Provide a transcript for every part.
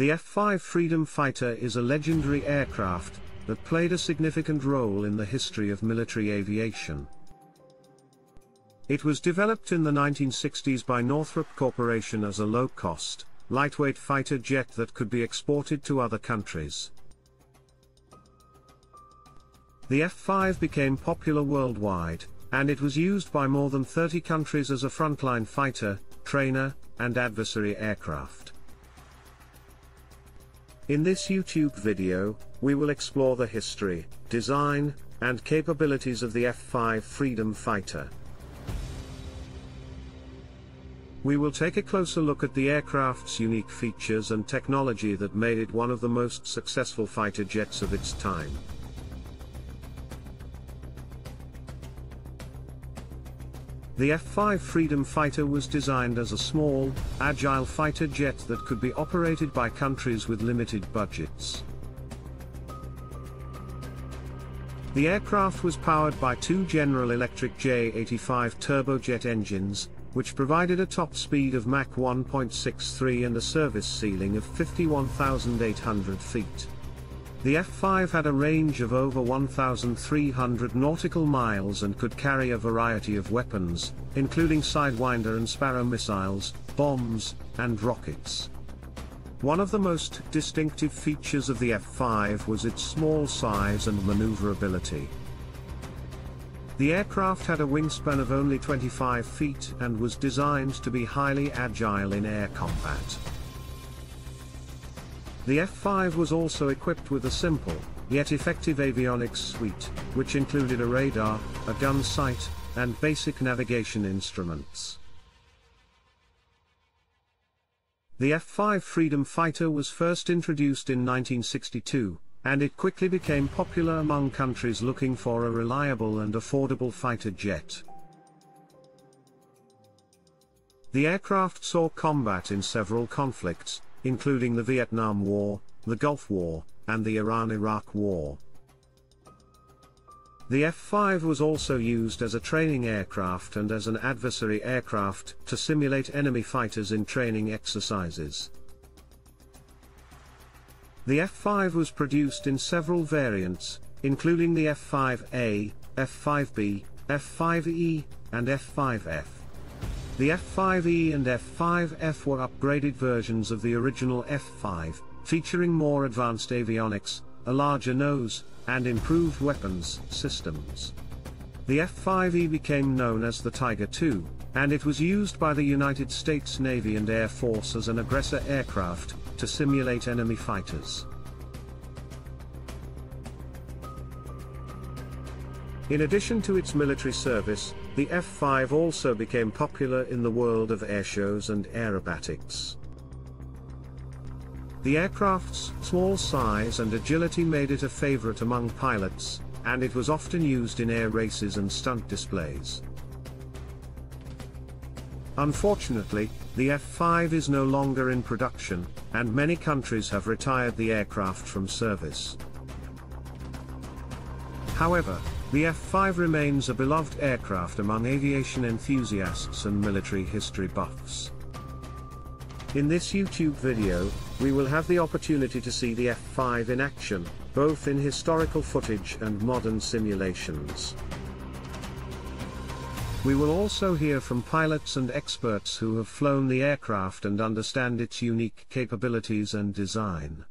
The F-5 Freedom Fighter is a legendary aircraft that played a significant role in the history of military aviation. It was developed in the 1960s by Northrop Corporation as a low-cost, lightweight fighter jet that could be exported to other countries. The F-5 became popular worldwide, and it was used by more than 30 countries as a frontline fighter, trainer, and adversary aircraft. In this YouTube video, we will explore the history, design, and capabilities of the F-5 Freedom Fighter. We will take a closer look at the aircraft's unique features and technology that made it one of the most successful fighter jets of its time. The F-5 Freedom Fighter was designed as a small, agile fighter jet that could be operated by countries with limited budgets. The aircraft was powered by two General Electric J85 turbojet engines, which provided a top speed of Mach 1.63 and a service ceiling of 51,800 feet. The F-5 had a range of over 1,300 nautical miles and could carry a variety of weapons, including Sidewinder and Sparrow missiles, bombs, and rockets. One of the most distinctive features of the F-5 was its small size and maneuverability. The aircraft had a wingspan of only 25 feet and was designed to be highly agile in air combat. The F-5 was also equipped with a simple, yet effective avionics suite, which included a radar, a gun sight, and basic navigation instruments. The F-5 Freedom Fighter was first introduced in 1962, and it quickly became popular among countries looking for a reliable and affordable fighter jet. The aircraft saw combat in several conflicts, including the Vietnam War, the Gulf War, and the Iran-Iraq War. The F-5 was also used as a training aircraft and as an adversary aircraft to simulate enemy fighters in training exercises. The F-5 was produced in several variants, including the F-5A, F-5B, F-5E, and F-5F. The F-5E and F-5F were upgraded versions of the original F-5, featuring more advanced avionics, a larger nose, and improved weapons systems. The F-5E became known as the Tiger II, and it was used by the United States Navy and Air Force as an aggressor aircraft, to simulate enemy fighters. In addition to its military service, the F-5 also became popular in the world of airshows and aerobatics. The aircraft's small size and agility made it a favorite among pilots, and it was often used in air races and stunt displays. Unfortunately, the F-5 is no longer in production, and many countries have retired the aircraft from service. However, the F-5 remains a beloved aircraft among aviation enthusiasts and military history buffs. In this YouTube video, we will have the opportunity to see the F-5 in action, both in historical footage and modern simulations. We will also hear from pilots and experts who have flown the aircraft and understand its unique capabilities and design.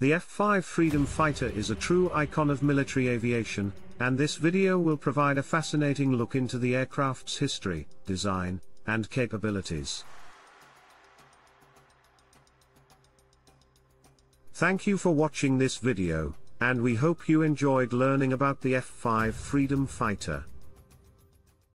The F-5 Freedom Fighter is a true icon of military aviation, and this video will provide a fascinating look into the aircraft's history, design, and capabilities. Thank you for watching this video, and we hope you enjoyed learning about the F-5 Freedom Fighter.